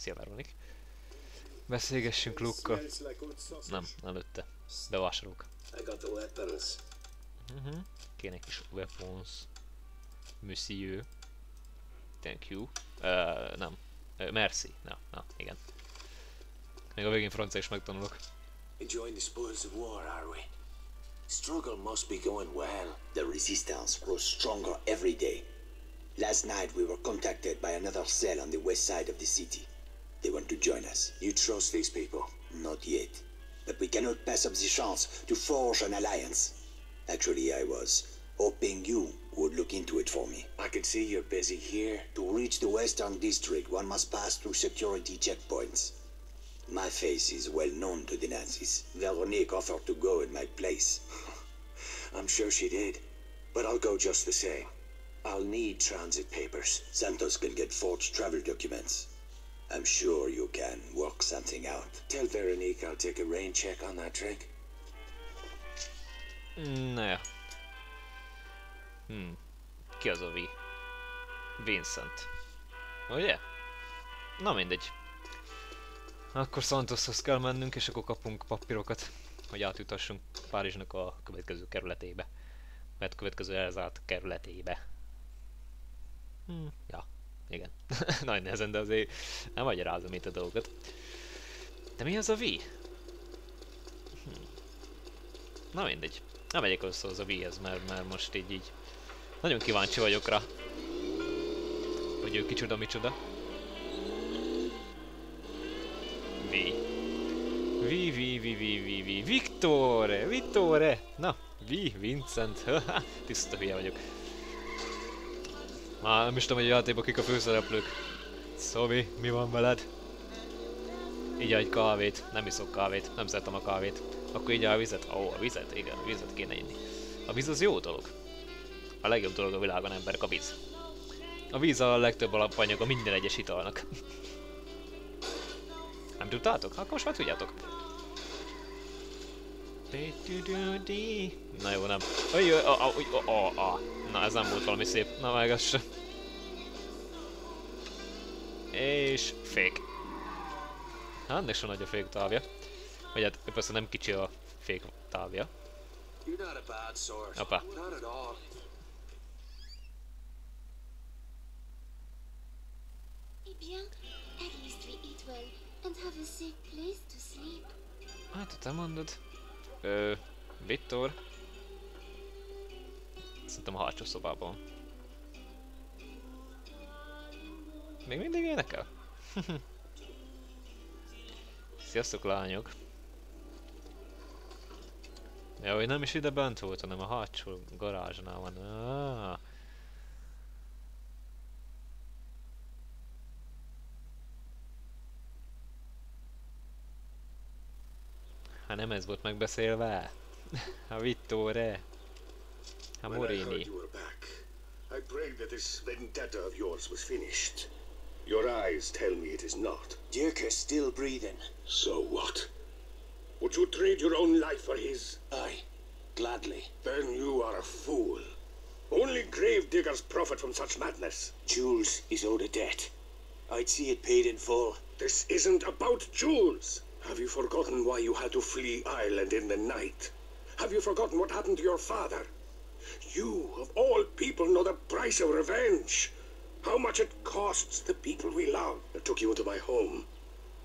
Szia Veronik. Beszélgessünk Lukkal. Nem, előtte. Bevásárolok. The weapons. Uh-huh. Kéne egy kis weapons. Monsieur. Thank you. Uh, nem. Uh, merci. Na, na, igen. Még a végén francia is megtanulok. Enjoying the spoils of war, are we? Struggle must be going well. The resistance grows stronger every day. Last night we were contacted by another cell on the west side of the city. They want to join us. You trust these people? Not yet. But we cannot pass up the chance to forge an alliance. Actually, I was hoping you would look into it for me. I can see you're busy here. To reach the western district, one must pass through security checkpoints. My face is well known to the Nazis. Veronique offered to go in my place. I'm sure she did. But I'll go just the same. I'll need transit papers. Santos can get forged travel documents. I'm sure you can work something out. Tell Veronique I'll take a rain check on that drink. Na. Hmm. Ki az a V? Vincent. Ugye? Na mindegy. Akkor Santoshoz kell mennünk, és akkor kapunk papírokat, hogy átjutassunk Párizsnak a következő kerületébe. Mert következő elzárt kerületébe. Hmm, ja, igen. Nagy nehezen, de azért nem magyarázom itt a dolgokat. De mi az a V? Hmm. Na mindegy. Nem megyek össze az a V-hez, mert, mert most így, így nagyon kíváncsi vagyok rá. Hogy ő kicsoda, micsoda. V. V, V, V, V, V, V, Viktore, Viktore! Na, V, Vincent, tiszta hülye vagyok. Már nem is tudom, hogy a játékban kik a főszereplők. Szobi, mi van veled? Így egy kávét, nem iszok kávét, nem szeretem a kávét. Akkor így a vizet? Ó, a vizet, igen, a vizet kéne inni. A víz az jó dolog. A legjobb dolog a világon emberek a víz. A víz a legtöbb a minden egyes italnak. Nem tudtátok? Akkor most már tudjátok. Na jó, nem. Oj, a, a, a, a, a. Na ez nem volt valami szép. Na meg az. És fék. Hát, ennek sem nagy a fék távja. Vagy hát persze nem kicsi a fék távja. Apa. Hát, te mondod. Ö, Viktor. Szerintem a hátsó szobában. Még mindig énekel? Sziasztok lányok! Ja, hogy nem is ide bent volt, hanem a hátsó garázsnál van. Ah. Nem ez volt megbeszélve? A Vittore. A When I Morini. heard you were back, I prayed that this vendetta of yours was finished. Your eyes tell me it is not. Dirk is still breathing. So what? Would you trade your own life for his? Aye, gladly. Then you are a fool. Only grave diggers profit from such madness. Jules is owed a debt. I'd see it paid in full. This isn't about Jules. Have you forgotten why you had to flee Ireland in the night? Have you forgotten what happened to your father? You, of all people, know the price of revenge. How much it costs the people we love that took you into my home,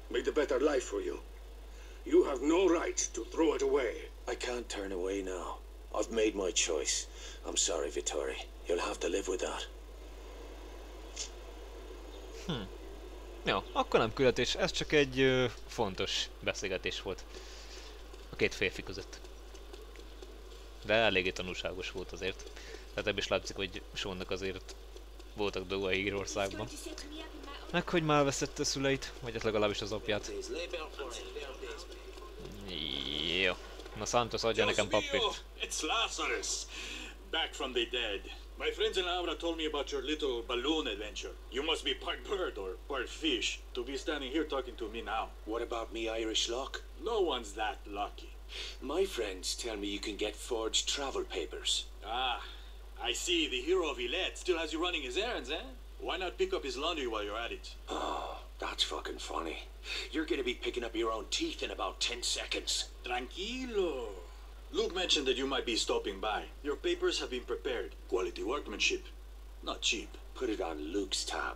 made a better life for you. You have no right to throw it away. I can't turn away now. I've made my choice. I'm sorry, Vittori. You'll have to live with that. Hmm. Jó, akkor nem küldetés, ez csak egy ö, fontos beszélgetés volt. A két férfi között. De eléggé tanulságos volt azért. Tehát ebből is látszik, hogy Seannak azért voltak dolgai Írországban. Meg hogy már veszette szüleit, vagy hát legalábbis az apját. Jó. Na Santos adja nekem papírt. Back from the dead. My friends in Aura told me about your little balloon adventure. You must be part bird or part fish to be standing here talking to me now. What about me Irish luck? No one's that lucky. My friends tell me you can get forged travel papers. Ah, I see the hero of Illet still has you running his errands, eh? Why not pick up his laundry while you're at it? Ah, That's fucking funny. You're gonna be picking up your own teeth in about 10 seconds. Tranquilo. Luke mentioned that you might be stopping by. Your papers have been prepared. Quality workmanship. Not cheap. Put it on Luke's tab.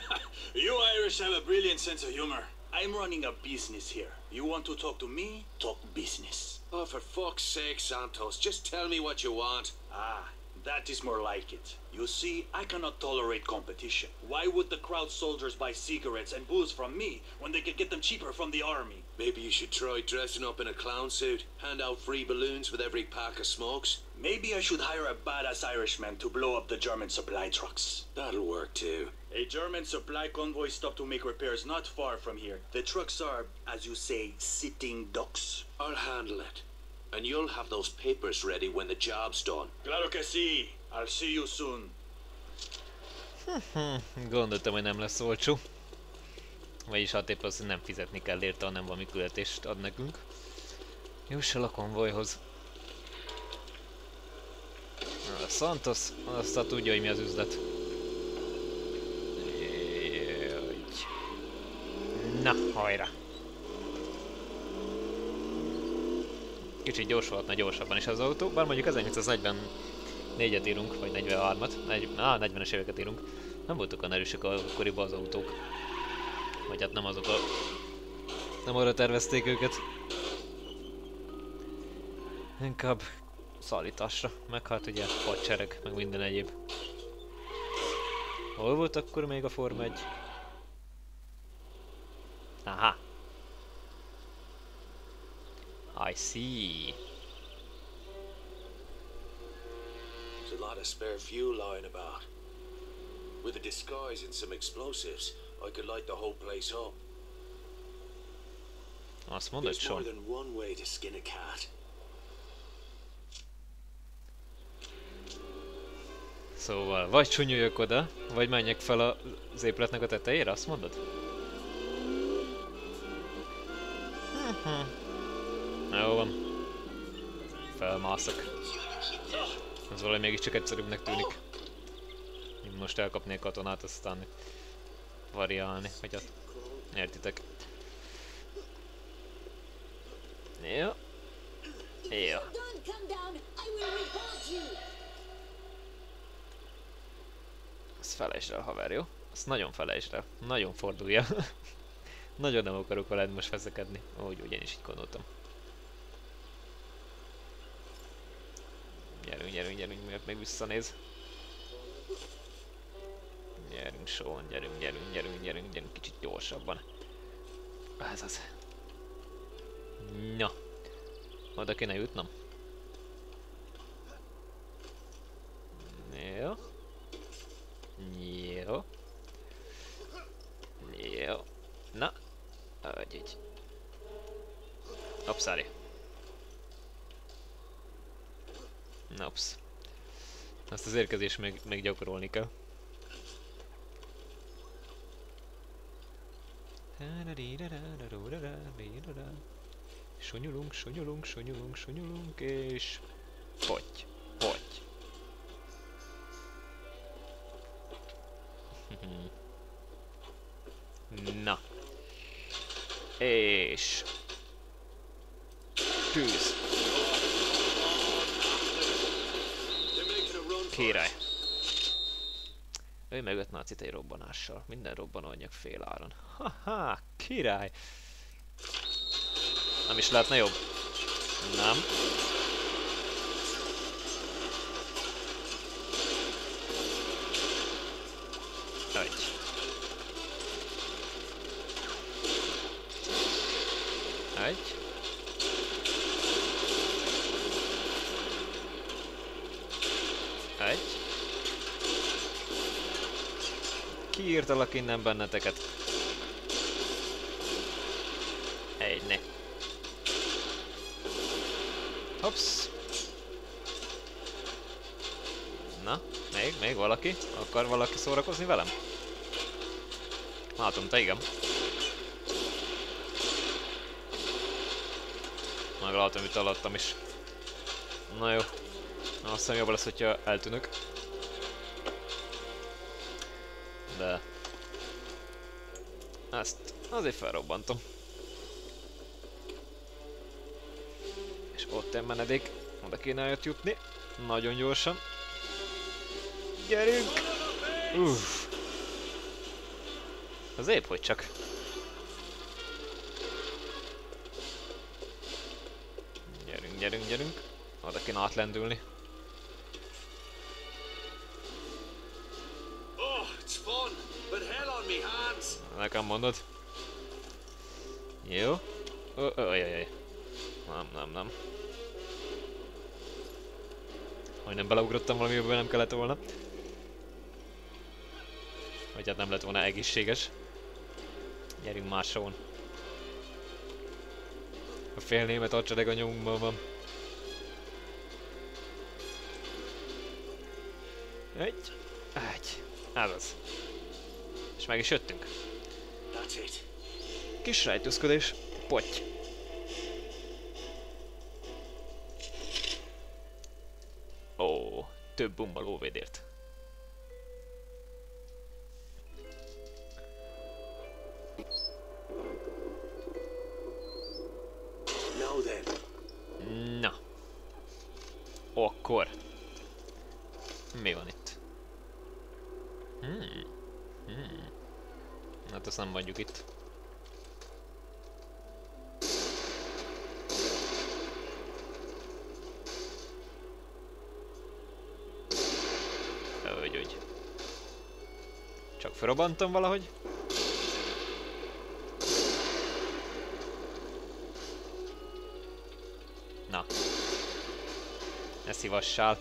you Irish have a brilliant sense of humor. I'm running a business here. You want to talk to me? Talk business. Oh, for fuck's sake, Santos, just tell me what you want. Ah, that is more like it. You see, I cannot tolerate competition. Why would the crowd soldiers buy cigarettes and booze from me when they could get them cheaper from the army? Maybe you should try dressing up in a clown suit, hand out free balloons with every pack of smokes. Maybe I should hire a badass Irishman to blow up the German supply trucks. That'll work too. A German supply convoy stopped to make repairs not far from here. The trucks are, as you say, sitting ducks. I'll handle it. And you'll have those papers ready when the job's done. Claro que sí. I'll see you soon. Gondoltam, hogy nem lesz olcsó. Vagyis hát épp az, nem fizetni kell érte, hanem valami küldetést ad nekünk. Juss el a konvojhoz. A Santos azt tudja, hogy mi az üzlet. Na, hajrá! Kicsit gyorsulhatna gyorsabban is az autó, bár mondjuk 1844-et írunk, vagy 43-at, negy, á, 40-es éveket írunk. Nem voltak olyan erősek akkoriban az autók. Vagy hát nem azok a... Nem arra tervezték őket. Inkább szállításra, meg hát ugye hadsereg, meg minden egyéb. Hol volt akkor még a Form 1? Aha. I see. A spare fuel lying about. With a disguise and some explosives, I could light the whole place up. Azt mondod, There's more than one way to skin a cat. Szóval, vagy csúnyuljak oda, vagy menjek fel az épületnek a tetejére, azt mondod? Mhm. Jó van. Felmászok. Ez valami mégiscsak egyszerűbbnek tűnik. Mint most elkapni a katonát, aztán variálni, hogy hát értitek. Jó. Jó. Ezt felejtsd el, haver, jó? Azt nagyon felejtsd el. Nagyon fordulja. nagyon nem akarok veled most veszekedni. Úgy, úgy én is így gondoltam. Gyerünk, gyerünk, gyerünk, miért még visszanéz. Gyerünk, Sean, gyerünk, gyerünk, gyerünk, gyerünk, gyerünk, kicsit gyorsabban. Ez az. Na. Oda kéne jutnom. Jó. Jó. Jó. Na. Hogy így. Opszári. Nops. Azt az érkezés még, még gyakorolni kell. Sonyulunk, sonyulunk, sonyulunk, sonyulunk, és... Hogy? Hogy? Na. És... meg öt nácit egy robbanással. Minden robbanóanyag fél áron. Haha, király. Nem is lehetne jobb? Nem. Kiírtalak innen benneteket. Egy, ne. Hops. Na, még, még valaki? Akar valaki szórakozni velem? Látom, te igen. Meglátom itt alattam is. Na jó. Azt hiszem jobb lesz, hogyha eltűnök. Azért felrobbantom. És ott egy menedék. Oda kéne jött jutni. Nagyon gyorsan. Gyerünk! Uff. Az épp hogy csak. Gyerünk, gyerünk, gyerünk. Oda kéne átlendülni. Oh, it's Jó. Ajajaj. Nem, nem, nem. Majdnem beleugrottam valamibe, nem kellett volna. Vagy hát nem lett volna egészséges. Gyerünk máshol. A fél német hadsereg a nyomunkban van. Egy. Egy. Ez az. És meg is jöttünk. That's it. Kis rejtőzködés. Potty. Ó, több bumba lóvédért. Na. Akkor. Mi van itt? Hmm. Hmm. Hát azt nem mondjuk itt. Csak felrobbantom valahogy? Na. Ne szívassál.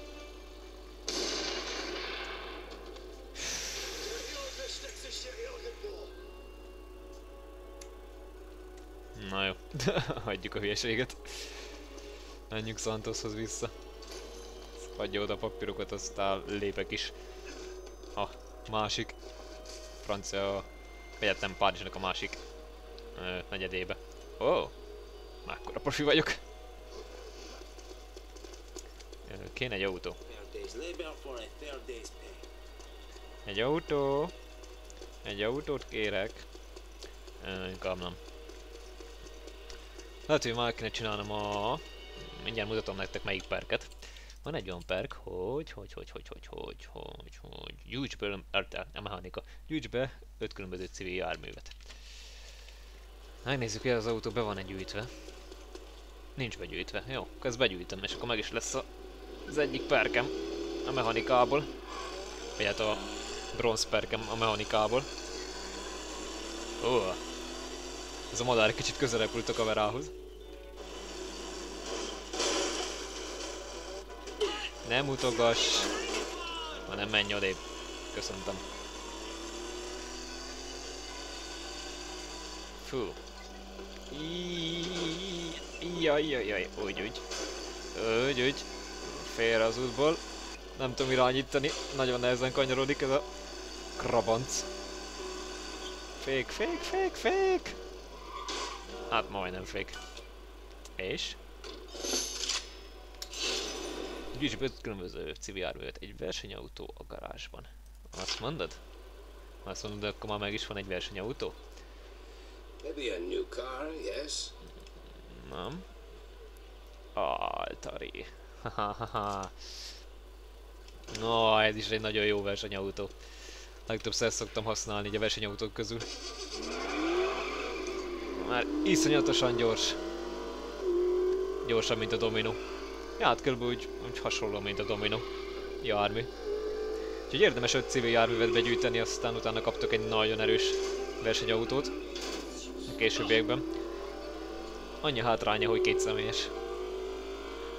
Na jó, hagyjuk a hülyeséget. Menjünk Santoshoz vissza. Adja oda a papírokat, aztán lépek is a másik francia egyetem Párizsnak a másik ö, negyedébe. Ó, oh, mekkora profi vagyok. Kéne egy autó. Egy autó. Egy autót kérek. Ö, Inkább nem. Lehet, hogy már kéne csinálnom a... Mindjárt mutatom nektek melyik perket. Van egy olyan perk, hogy, hogy, hogy, hogy, hogy, hogy, hogy, hogy, gyújts be, nem mechanika, gyújts be 5 különböző civil járművet. Megnézzük, hogy az autó be van-e gyűjtve. Nincs begyűjtve. Jó, akkor ezt begyűjtöm, és akkor meg is lesz a, az egyik perkem a mechanikából. Vagy hát a bronz perkem a mechanikából. Ó, ez a madár kicsit közelebb a kamerához. Nem utogass, hanem menj odébb. Köszöntem. Fú. Jaj, jaj, jaj, úgy, úgy. Úgy, úgy. Félre az útból. Nem tudom irányítani, nagyon nehezen kanyarodik ez a krabanc. Fék, fék, fék, fék! Hát majdnem fék. És? Be öt különböző civil járművet, egy versenyautó a garázsban. Azt mondod? Azt mondod, de akkor már meg is van egy versenyautó? Maybe a new car, yes? Nem. Altari. Hahaha. No, ez is egy nagyon jó versenyautó. Legtöbbször ezt szoktam használni így a versenyautók közül. Már iszonyatosan gyors. Gyorsabb, mint a Domino. Ja, hát körülbelül úgy, úgy hasonló, mint a Domino jármű. Úgyhogy érdemes 5 civil járművet begyűjteni, aztán utána kaptok egy nagyon erős versenyautót. A későbbiekben. Annyi hátránya, hogy két személyes.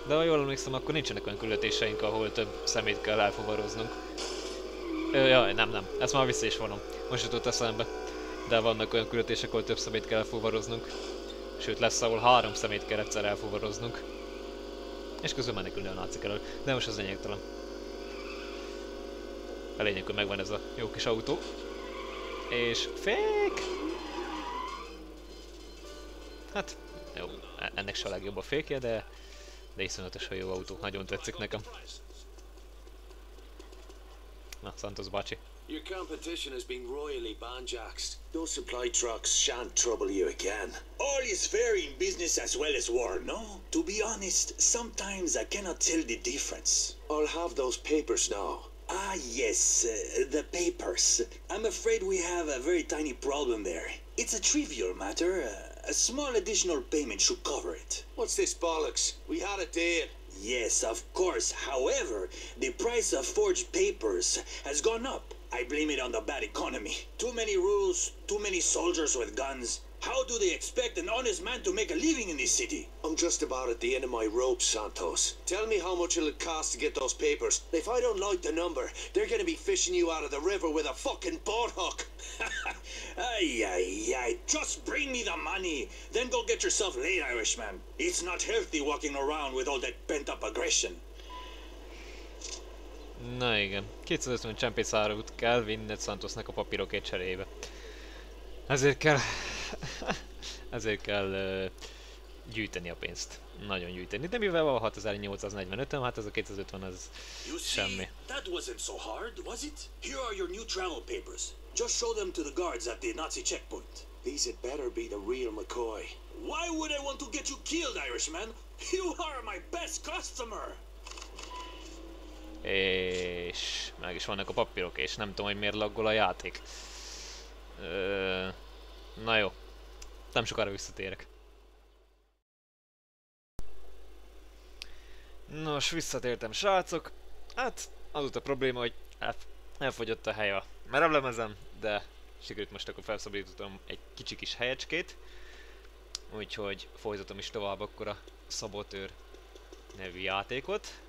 De ha jól emlékszem, akkor nincsenek olyan küldetéseink, ahol több szemét kell elfuvaroznunk. Ö, jaj, nem, nem. Ezt már vissza is vonom. Most jutott eszembe. De vannak olyan küldetések, ahol több szemét kell elfuvaroznunk. Sőt, lesz, ahol három szemét kell egyszer elfuvaroznunk. És közben menekülni a nácik elől. De most az lényegtelen. A lényeg, hogy megvan ez a jó kis autó. És fék! Hát, jó, ennek se a legjobb a fékje, de, de iszonyatosan jó autó, nagyon tetszik nekem. Na, Santos bácsi, Your competition has been royally banjaxed. Those supply trucks shan't trouble you again. All is fair in business as well as war, no? To be honest, sometimes I cannot tell the difference. I'll have those papers now. Ah, yes, uh, the papers. I'm afraid we have a very tiny problem there. It's a trivial matter. Uh, a small additional payment should cover it. What's this bollocks? We had a deal. Yes, of course. However, the price of forged papers has gone up. I blame it on the bad economy. Too many rules, too many soldiers with guns. How do they expect an honest man to make a living in this city? I'm just about at the end of my rope, Santos. Tell me how much it'll cost to get those papers. If I don't like the number, they're gonna be fishing you out of the river with a fucking boat hook. Ay, ay, ay. Just bring me the money. Then go get yourself laid, Irishman. It's not healthy walking around with all that pent up aggression. Na igen, 250 csempészárút kell vinned Santosnak a papírokért cserébe. Ezért kell... ezért kell uh, gyűjteni a pénzt. Nagyon gyűjteni. De mivel van 6845 hát ez a 250 az You see, semmi. that wasn't so hard, was it? Here are your new travel papers. Just show them to the guards at the Nazi checkpoint. These had better be the real McCoy. Why would I want to get you killed, Irishman? You are my best customer. És meg is vannak a papírok, és nem tudom, hogy miért laggol a játék. Na jó, nem sokára visszatérek. Nos, visszatértem srácok. Hát, az volt a probléma, hogy elf- elfogyott a hely a merevlemezem, de sikerült most akkor felszabadítottam egy kicsi kis helyecskét. Úgyhogy folytatom is tovább akkor a Szabotőr nevű játékot.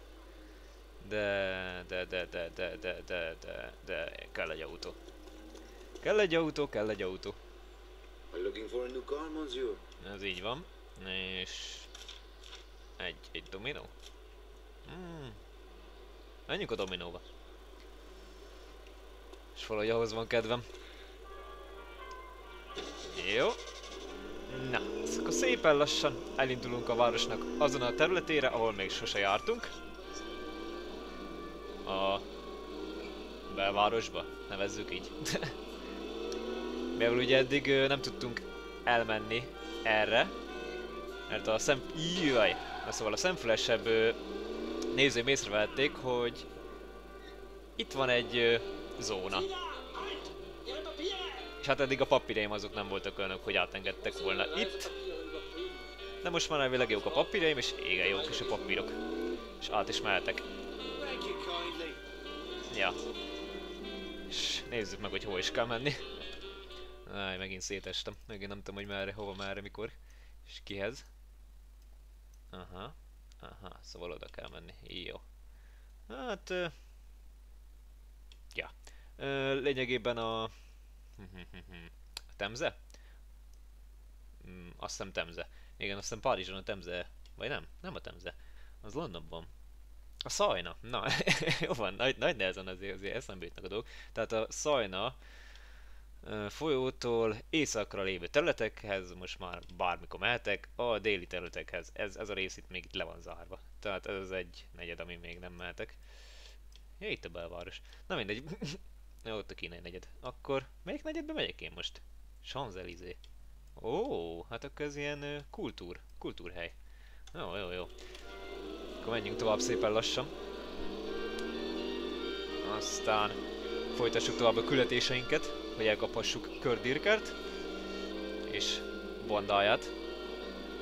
De, de, de, de, de, de, de, de, de, kell egy autó. Kell egy autó, kell egy autó. Are looking for a new car, monsieur? Ez így van. És... Egy, egy dominó? Hmm. Menjünk a dominóba. És valahogy ahhoz van kedvem. Jó. Na, akkor szépen lassan elindulunk a városnak azon a területére, ahol még sose jártunk. A belvárosba, nevezzük így. Mivel ugye eddig nem tudtunk elmenni erre, mert a szem... Jaj! Na szóval a szemfülesebb nézőim észrevették, hogy itt van egy zóna. És hát eddig a papíreim azok nem voltak olyanok, hogy átengedtek volna itt. De most már elvileg jók a papíreim, és igen jók is a papírok. És át is mehetek. Ja. És nézzük meg, hogy hol is kell menni. Áj, megint szétestem. Megint nem tudom, hogy merre, hova, merre, mikor. És kihez. Aha. Aha, szóval oda kell menni. Jó. Hát... Ö... Ja. Ö, lényegében a... a Temze? Mm, azt hiszem Temze. Igen, azt hiszem Párizson a Temze. Vagy nem? Nem a Temze. Az Londonban. A Szajna. Na, jó van, nagy, nagy nehezen azért, azért eszembe jutnak a dolgok. Tehát a Szajna folyótól északra lévő területekhez most már bármikor mehetek, a déli területekhez. Ez, ez a rész itt még itt le van zárva. Tehát ez az egy negyed, ami még nem mehetek. Ja, itt a belváros. Na mindegy. Ja, ott a kínai negyed. Akkor melyik negyedbe megyek én most? Champs-Élysées. Ó, hát akkor ez ilyen kultúr, kultúrhely. Jó, jó, jó. Akkor menjünk tovább szépen lassan. Aztán folytassuk tovább a küldetéseinket, hogy elkaphassuk Kördirkert és bandáját.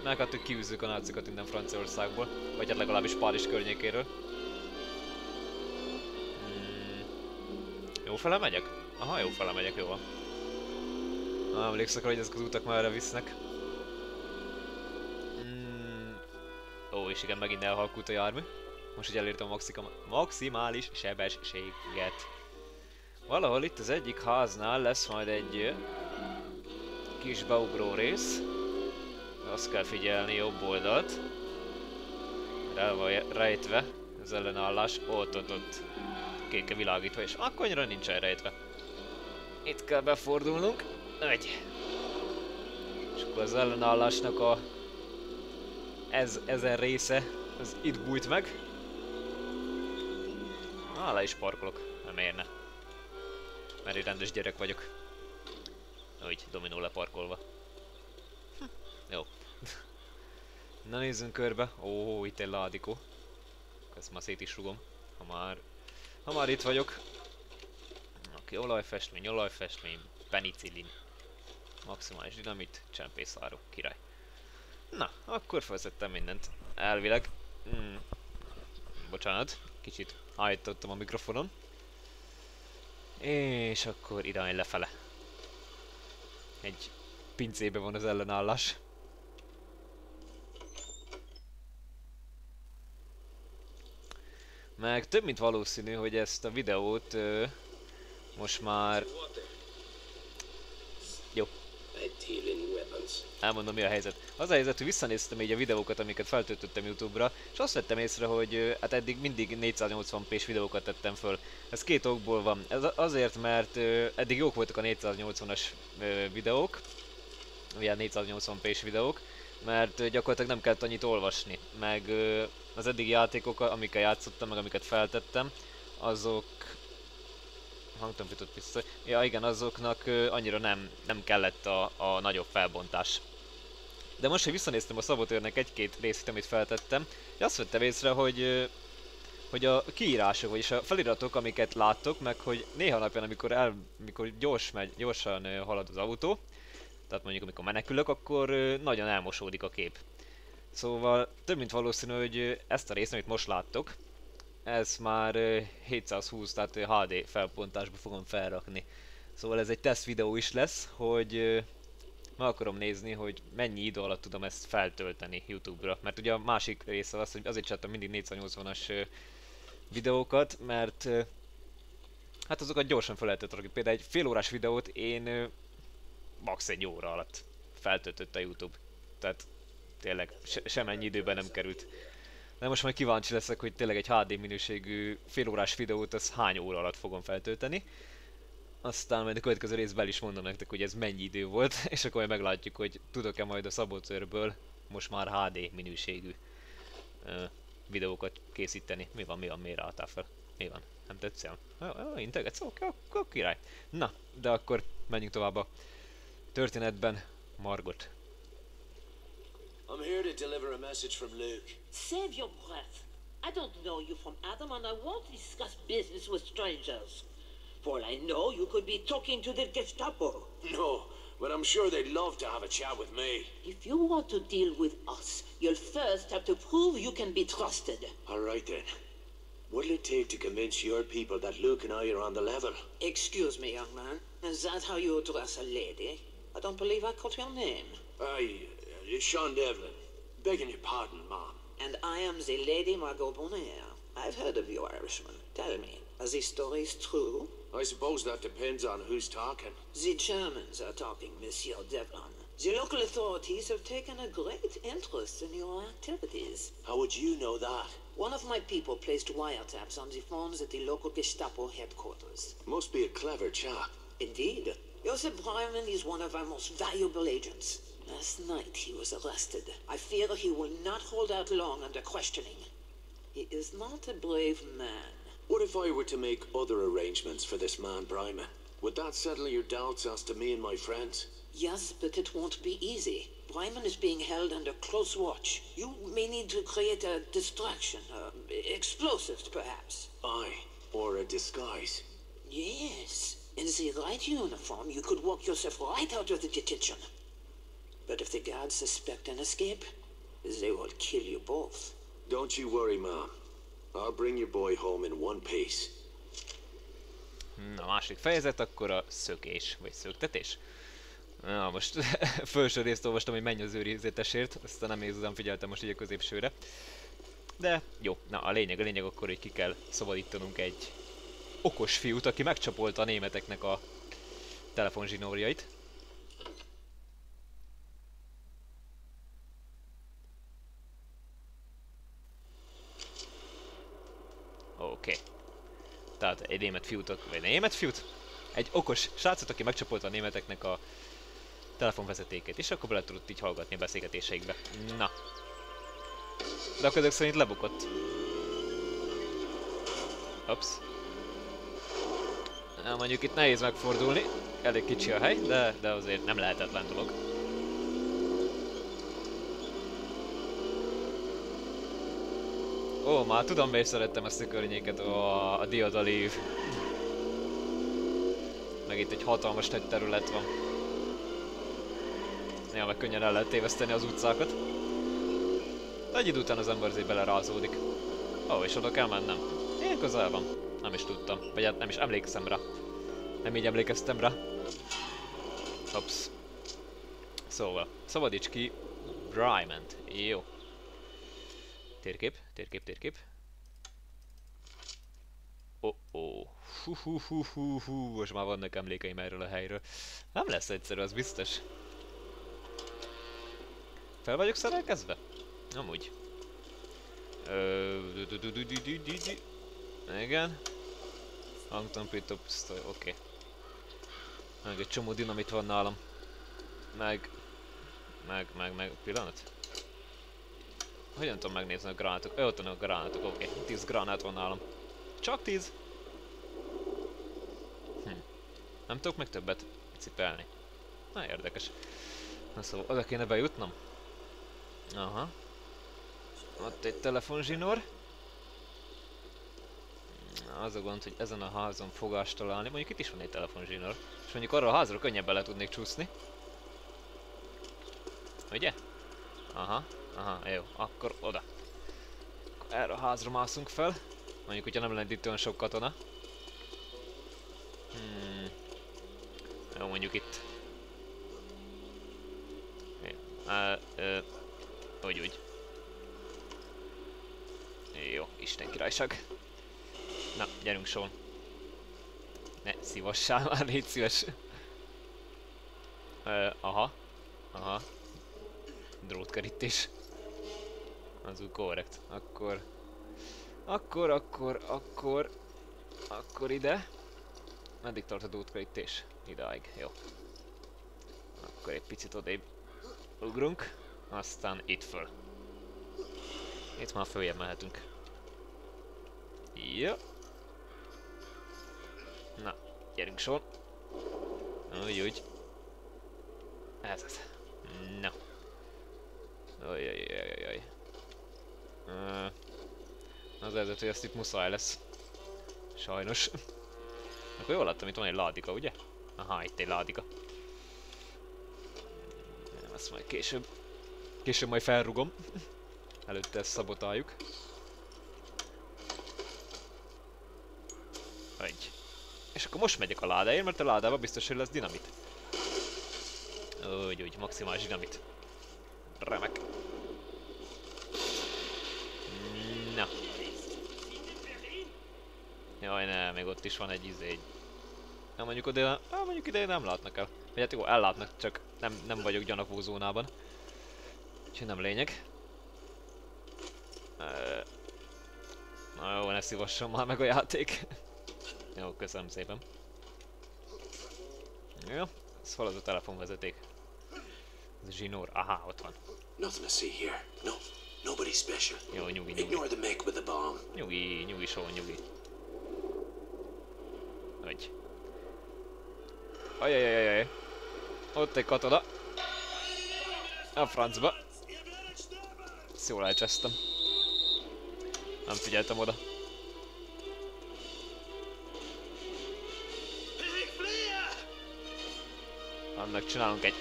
Meg hát, kiűzzük a nácikat innen Franciaországból, vagy hát legalábbis Párizs környékéről. Hmm. Jó fele megyek? Aha, jó fele megyek, jó van. Na, emlékszek hogy ezek az utak már erre visznek. És igen, megint elhalkult a jármű. Most, hogy elértem a maximális sebességet. Valahol itt az egyik háznál lesz majd egy kis beugró rész. Azt kell figyelni jobb oldalt. El van rejtve az ellenállás. Ott, ott, ott. Kéke világítva, és akkor annyira nincs elrejtve. Itt kell befordulnunk. Egy. És akkor az ellenállásnak a ez, ezen része, az itt bújt meg. Á, le is parkolok, nem érne. mert egy rendes gyerek vagyok. Úgy, dominó leparkolva. Hm, Jó. Na nézzünk körbe. Ó, itt egy ládikó. Ezt már szét is rugom, ha már, ha már itt vagyok. Oké, olajfestmény, olajfestmény, penicillin. Maximális dinamit, csempészáró, király. Na, akkor felszedtem mindent. Elvileg. Mm. Bocsánat, kicsit állítottam a mikrofonon. És akkor irány lefele. Egy pincébe van az ellenállás. Meg több mint valószínű, hogy ezt a videót ö, most már... Jó, elmondom mi a helyzet. Az a helyzet, hogy visszanéztem így a videókat, amiket feltöltöttem Youtube-ra, és azt vettem észre, hogy hát eddig mindig 480p-s videókat tettem föl. Ez két okból van. Ez azért, mert eddig jók voltak a 480-as ö, videók, ilyen 480p-s videók, mert gyakorlatilag nem kellett annyit olvasni, meg az eddigi játékok, amikkel játszottam, meg amiket feltettem, azok hangtom jutott vissza. Ja igen, azoknak ö, annyira nem, nem kellett a, a nagyobb felbontás. De most, hogy visszanéztem a szabotőrnek egy-két részét, amit feltettem, azt vettem észre, hogy hogy a kiírások, vagyis a feliratok, amiket láttok, meg hogy néha napján, amikor, el, amikor gyors megy, gyorsan halad az autó, tehát mondjuk amikor menekülök, akkor nagyon elmosódik a kép. Szóval több mint valószínű, hogy ezt a részt, amit most láttok, ez már ö, 720, tehát HD felbontásba fogom felrakni. Szóval ez egy teszt videó is lesz, hogy meg akarom nézni, hogy mennyi idő alatt tudom ezt feltölteni YouTube-ra. Mert ugye a másik része az, hogy azért csináltam mindig 480-as ö, videókat, mert hát azokat gyorsan fel lehetett rakni. Például egy fél órás videót én max. egy óra alatt feltöltött a YouTube. Tehát tényleg se, semennyi időben nem került. De most majd kíváncsi leszek, hogy tényleg egy HD minőségű félórás videót az hány óra alatt fogom feltölteni. Aztán majd a következő részben is mondom nektek, hogy ez mennyi idő volt, és akkor majd meglátjuk, hogy tudok-e majd a szabotőrből most már HD minőségű ö, videókat készíteni. Mi van, mi van, miért álltál fel? Mi van? Nem jó, integetsz? Oké, akkor király. Na, de akkor menjünk tovább a történetben. Margot. I'm here to deliver a message from Luke. Save your breath. I don't know you from Adam, and I won't discuss business with strangers. For I know, you could be talking to the Gestapo. No, but I'm sure they'd love to have a chat with me. If you want to deal with us, you'll first have to prove you can be trusted. All right then. What'll it take to convince your people that Luke and I are on the level? Excuse me, young man. Is that how you address a lady? I don't believe I caught your name. I, uh, Sean Devlin. Begging your pardon, Mom. And I am the Lady Margot Bonaire. I've heard of you, Irishman. Tell me, are these stories true? I suppose that depends on who's talking. The Germans are talking, Monsieur Devlin. The local authorities have taken a great interest in your activities. How would you know that? One of my people placed wiretaps on the phones at the local Gestapo headquarters. Must be a clever chap. Indeed, Joseph Breiman is one of our most valuable agents. Last night he was arrested. I fear he will not hold out long under questioning. He is not a brave man. What if I were to make other arrangements for this man, Bryman? Would that settle your doubts as to me and my friends? Yes, but it won't be easy. Bryman is being held under close watch. You may need to create a distraction, uh, explosives perhaps. Aye, or a disguise. Yes, in the right uniform, you could walk yourself right out of the detention. But if the guards suspect an escape, they will kill you both. Don't you worry, Mom. I'll bring your boy home in one piece. Na, másik fejezet, akkor a szökés, vagy szöktetés. Na, most felső részt olvastam, hogy menj az őrizetesért, aztán nem igazán figyeltem most így a középsőre. De jó, na a lényeg, a lényeg akkor, hogy ki kell szabadítanunk egy okos fiút, aki megcsapolta a németeknek a telefonzsinórjait. Oké. Okay. Tehát egy német fiút, vagy német fiút? Egy okos srácot, aki megcsapolta a németeknek a telefonvezetékét, és akkor bele tudott így hallgatni a beszélgetéseikbe. Na. De akkor ezek szerint lebukott. Ups. Na, mondjuk itt nehéz megfordulni. Elég kicsi a hely, de, de azért nem lehetetlen dolog. Ó, már tudom miért szerettem ezt a környéket, ó, a, diadalív. Meg itt egy hatalmas nagy terület van. Néha meg könnyen el lehet téveszteni az utcákat. De egy idő után az ember azért belerázódik. Ó, és oda kell mennem. Ilyen közel van. Nem is tudtam. Vagy hát nem is emlékszem rá. Nem így emlékeztem rá. Hops. Szóval, szabadíts ki Bryment. Jó. Térkép, térkép, térkép. Oh oh. Hú, hú, hú, hú, hú, most már vannak emlékeim erről a helyről. Nem lesz egyszerű, az biztos. Fel vagyok szerelkezve? Amúgy. Igen. Hangtompító pisztoly, oké. Meg egy csomó dinamit van nálam. Meg... Meg, meg, meg, pillanat. Hogyan tudom megnézni a gránátok? Ö, ott van a gránátok, oké. 10 gránát van nálam. Csak 10? Hm. Nem tudok meg többet cipelni. Na, érdekes. Na szóval, oda kéne bejutnom. Aha. Ott egy telefonzsinór. Az a gond, hogy ezen a házon fogást találni. Mondjuk itt is van egy telefonzsinór. És mondjuk arra a házra könnyebben le tudnék csúszni. Ugye? Aha, aha, jó. Akkor oda. Erre a házra mászunk fel. Mondjuk, hogyha nem lenne itt olyan sok katona. Hmm. Jó, mondjuk itt. Á, ö, úgy, úgy. Jó, Isten királyság. Na, gyerünk Sean. Ne, szívassál már, légy szíves. Ö, aha. Aha. Drótkerítés. Az úgy korrekt. Akkor... Akkor, akkor, akkor... Akkor ide. Meddig tart a drótkerítés? Idáig, jó. Akkor egy picit odébb ugrunk. Aztán itt föl. Itt már följebb mehetünk. Jó. Na, gyerünk sor. Úgy, úgy. Ez az. Na. Ajajajajajaj. Uh, erzet, hogy ezt itt muszáj lesz. Sajnos. Akkor jól láttam, itt van egy ládika, ugye? Aha, itt egy ládika. Nem, ezt majd később. Később majd felrugom. Előtte ezt szabotáljuk. Egy. És akkor most megyek a ládáért, mert a ládában biztos, hogy lesz dinamit. Úgy, úgy, maximális dinamit. Remek. Jaj, ne, még ott is van egy izé. Egy... Na mondjuk oda, ah, mondjuk ide nem látnak el. Vagy hát jó, ellátnak, csak nem, nem vagyok gyanakvó zónában. Úgyhogy nem lényeg. Na jó, ne szívasson már meg a játék. jó, köszönöm szépen. Jó, ez hol az a telefonvezeték? Ez zsinór, aha, ott van. Nothing to see here. No, nobody special. Jó, nyugi, nyugi. Ignore the make with the bomb. Nyugi, nyugi, só, nyugi. Hogy. Ajajajajaj. Ott egy katona. A francba. Ezt jól elcsesztem. Nem figyeltem oda. Annak csinálunk egy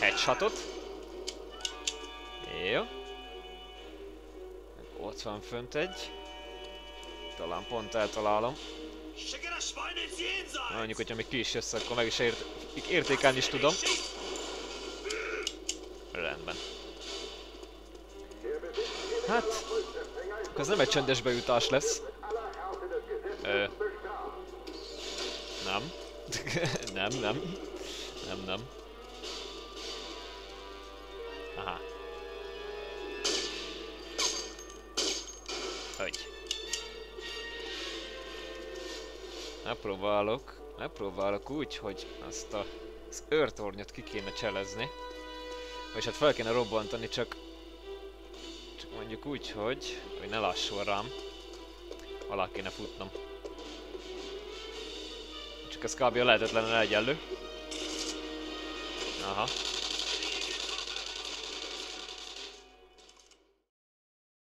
headshotot. Jó. Ott van fönt egy. Talán pont eltalálom. Mondjuk, hogyha még ki is jössz, akkor meg is ért értékelni is tudom. Rendben. Hát, ez nem egy csendes bejutás lesz. Ö, nem. nem, nem. Nem, nem. Megpróbálok, megpróbálok úgy, hogy azt a, az őrtornyot ki kéne cselezni. Vagy hát fel kéne robbantani, csak... Csak mondjuk úgy, hogy... Hogy ne lassul rám. Alá kéne futnom. Ez kb. a lehetetlenül egyenlő. Aha.